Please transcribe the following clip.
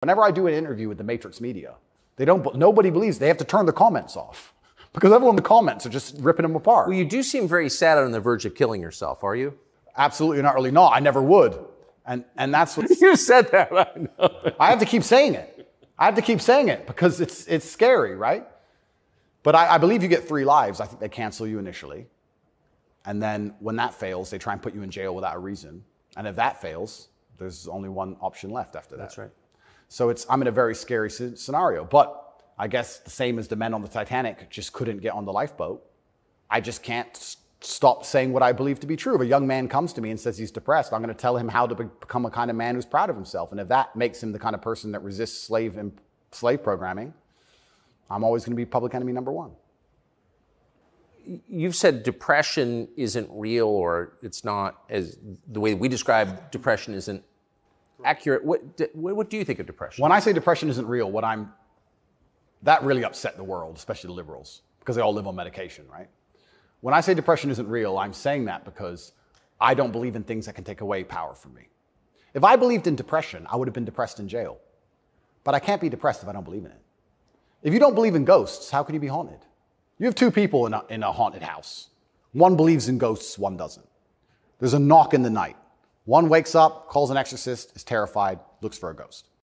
Whenever I do an interview with the Matrix Media, they don't. Nobody believes. They have to turn the comments off because everyone in the comments are just ripping them apart. Well, you do seem very sad on the verge of killing yourself, are you? Absolutely not. Really, not. I never would. And and that's what you said that. I know. I have to keep saying it. I have to keep saying it because it's it's scary, right? But I, I believe you get three lives. I think they cancel you initially, and then when that fails, they try and put you in jail without a reason. And if that fails, there's only one option left after that. That's right. So it's I'm in a very scary scenario. But I guess the same as the men on the Titanic just couldn't get on the lifeboat. I just can't stop saying what I believe to be true. If a young man comes to me and says he's depressed, I'm going to tell him how to become a kind of man who's proud of himself. And if that makes him the kind of person that resists slave and slave programming, I'm always going to be public enemy number one. You've said depression isn't real or it's not as the way we describe depression isn't accurate. What, what do you think of depression? When I say depression isn't real, what I'm that really upset the world, especially the liberals, because they all live on medication, right? When I say depression isn't real, I'm saying that because I don't believe in things that can take away power from me. If I believed in depression, I would have been depressed in jail. But I can't be depressed if I don't believe in it. If you don't believe in ghosts, how can you be haunted? You have two people in a, in a haunted house. One believes in ghosts, one doesn't. There's a knock in the night. One wakes up, calls an exorcist, is terrified, looks for a ghost.